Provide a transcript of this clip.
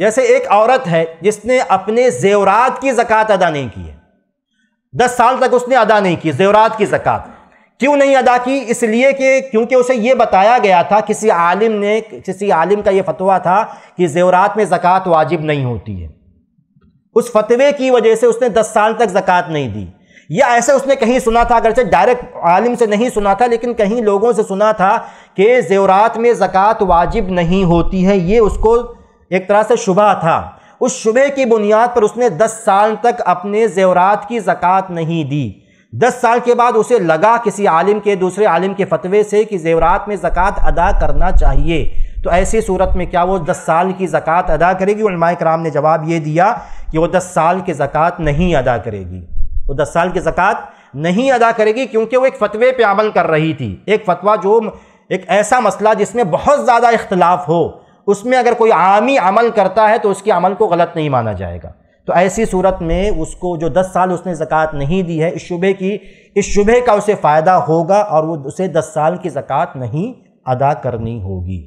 जैसे एक औरत है जिसने अपने जेवरात की ज़क़़त अदा नहीं की है। दस साल तक उसने अदा नहीं की, जेवरात की ज़क़़त। क्यों नहीं अदा की? इसलिए कि क्योंकि उसे यह बताया गया था, किसी आलिम ने, किसी आलिम का यह फतवा था कि जेवरात में ज़क़़त वाजिब नहीं होती है। उस फतवे की वजह से उसने दस साल तक ज़क़़त नहीं दी। या ऐसे उसने कहीं सुना था अगरचे डायरेक्ट आलिम से नहीं सुना था, लेकिन कहीं लोगों से सुना था कि जेवरात में ज़क़़त वाजिब नहीं होती है, ये उसको एक तरह से शुबा था। उस शुबे की बुनियाद पर उसने दस साल तक अपने जेवरात की ज़क़़त नहीं दी। दस साल के बाद उसे लगा किसी आलिम के, दूसरे आलिम के फतवे से कि जेवरात में ज़क़़त अदा करना चाहिए। तो ऐसी सूरत में क्या वो दस साल की ज़क़़त अदा करेगी? उलमाए कराम ने जवाब ये दिया कि वो दस साल की ज़क़़त नहीं अदा करेगी। वो दस साल की ज़क़़त नहीं अदा करेगी क्योंकि वो एक फ़तवे पे अमल कर रही थी। एक फ़तवा जो एक ऐसा मसला जिसमें बहुत ज़्यादा इख्तलाफ हो। उसमें अगर कोई आमी अमल करता है तो उसके अमल को गलत नहीं माना जाएगा। तो ऐसी सूरत में उसको जो दस साल उसने ज़क़़त नहीं दी है, इस शुबे की, इस शुबे का उसे फ़ायदा होगा और वो उसे दस साल की ज़क़़त नहीं अदा करनी होगी।